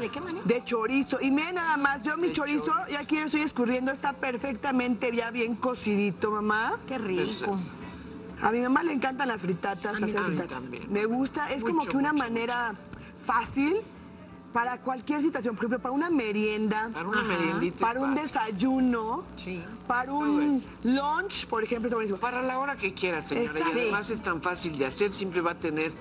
de qué manera? de chorizo. Y miren nada más, yo mi chorizo, ya aquí lo estoy escurriendo, está perfectamente ya bien cocidito, mamá. Qué rico. A mi mamá le encantan las fritatas, mí- hacer a mí fritatas. también. Me gusta, es como que una mucho, manera fácil para cualquier situación, por ejemplo, para una merienda, Para una meriendita. para un fácil. desayuno, Sí, para un lunch, por ejemplo, está buenísimo. Para la hora que quiera, señora. Exacto. Y además es tan fácil de hacer. Siempre va a tener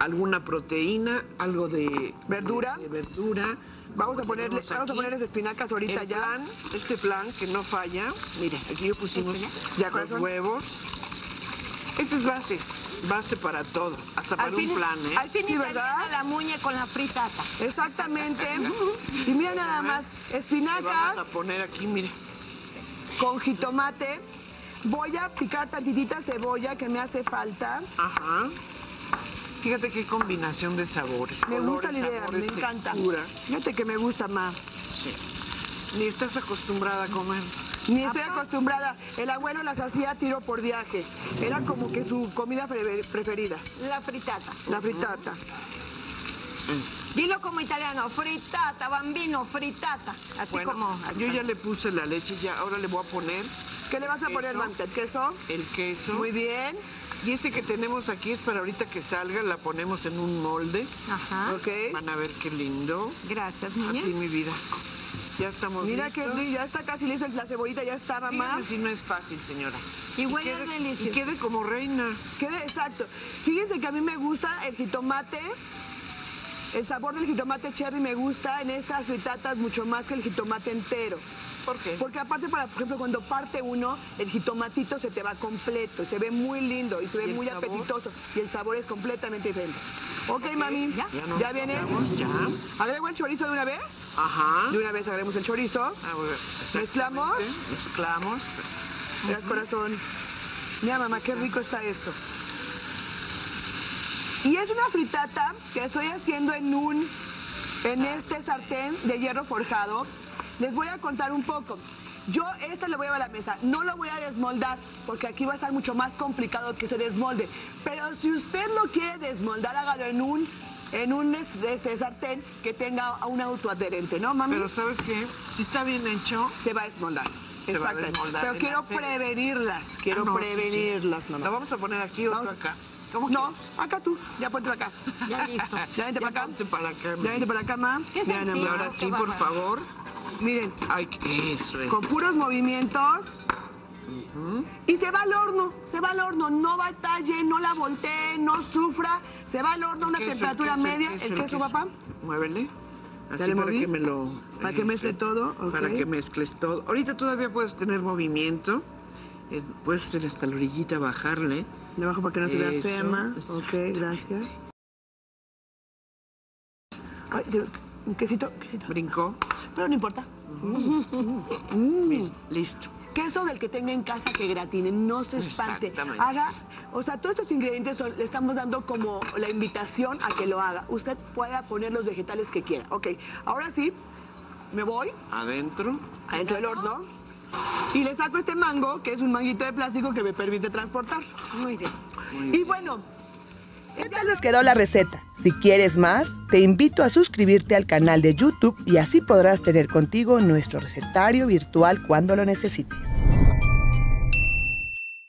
alguna proteína, algo de... ¿Verdura? De verdura. Vamos a ponerle, vamos a ponerles espinacas ahorita ya. plan, este plan que no falla. Mire, aquí yo pusimos Ya, los corazón. huevos. Este es base, base para todo. Hasta para un plan, ¿eh? al fin Sí, ¿verdad? la muñe con la fritata. Exactamente. Y mira nada más, espinacas vamos a poner aquí, mire. con jitomate. Voy a picar tantitita cebolla que me hace falta. Ajá. Fíjate qué combinación de sabores. Me gusta la idea, sabores, me encanta. textura. Fíjate que me gusta más. Sí. Ni estás acostumbrada a comer. Ni estoy acostumbrada. El abuelo las hacía tiro por viaje. Era como que su comida pre- preferida, La fritata. la fritata. Dilo como italiano, fritata, bambino, fritata. Así Bueno, como. yo ya le puse la leche, ya ahora le voy a poner ¿Qué le vas a poner, Queso. Manta? ¿El queso? el queso. Muy bien. Y este que tenemos aquí es para ahorita que salga, la ponemos en un molde. Ajá. Ok. Van a ver qué lindo. Gracias, A niña. ti, mi vida. Ya estamos Mira que listos. ya está casi lista la cebollita, ya está, mamá. Si no es fácil, señora. Y huele quede, delicioso. y quede como reina. Quede exacto. Fíjense que a mí me gusta el jitomate. El sabor del jitomate cherry me gusta en estas fritatas mucho más que el jitomate entero. ¿Por qué? Porque aparte, para, por ejemplo, cuando parte uno, el jitomatito se te va completo, se ve muy lindo y se ve ¿Y el muy sabor? apetitoso. Y el sabor es completamente diferente. Ok, mami, ¿Ya? Ya nos viene. ya. ¿Agrego el chorizo de una vez? Ajá. De una vez agregamos el chorizo. Ah, bueno, ¿Mezclamos? Mezclamos. Gracias, corazón. Mira, mamá, qué rico está esto. Y es una fritata que estoy haciendo en un, en este sartén de hierro forjado. Les voy a contar un poco. Yo esta le voy a llevar a la mesa. No lo voy a desmoldar porque aquí va a estar mucho más complicado que se desmolde. Pero si usted lo quiere desmoldar, hágalo en un, en un es- este sartén que tenga un autoadherente, ¿no, mami? Pero ¿sabes qué? Si está bien hecho, se va a desmoldar. Desmoldar Pero quiero prevenirlas. Quiero Ah, no, sí, sí. prevenirlas, mamá. la vamos a poner aquí o acá. ¿Cómo No, acá tú. Ya ponte para acá. Ya listo. Ya vente para acá. ponte para acá. Ya vente para acá, ma. Vean. Ahora sí, por favor. Miren, Ay, eso es. con puros movimientos. Y se va al horno, se va al horno, no batalle, no la voltee, no sufra, se va al horno a una Queso, temperatura queso, media. ¿El queso, papá? Muévele. Así ¿Ya le para que me lo... Para que mezcle ese, todo. Para que mezcles todo. Ahorita todavía puedes tener movimiento. Eh, puedes hacer hasta la orillita, bajarle. Debajo para que no se vea Eso, fema. Ok, gracias. Ay, se- un quesito, quesito. Brincó. Pero no importa. Bien, listo. Queso del que tenga en casa que gratine, no se espante. Exactamente. Haga, o sea, todos estos ingredientes son- le estamos dando como la invitación a que lo haga. Usted pueda poner los vegetales que quiera. Ok, ahora sí, me voy Adentro. adentro del horno y le saco este mango, que es un manguito de plástico que me permite transportar. Muy bien. Y bueno, ¿Qué tal les quedó la receta? Si quieres más, te invito a suscribirte al canal de YouTube y así podrás tener contigo nuestro recetario virtual cuando lo necesites.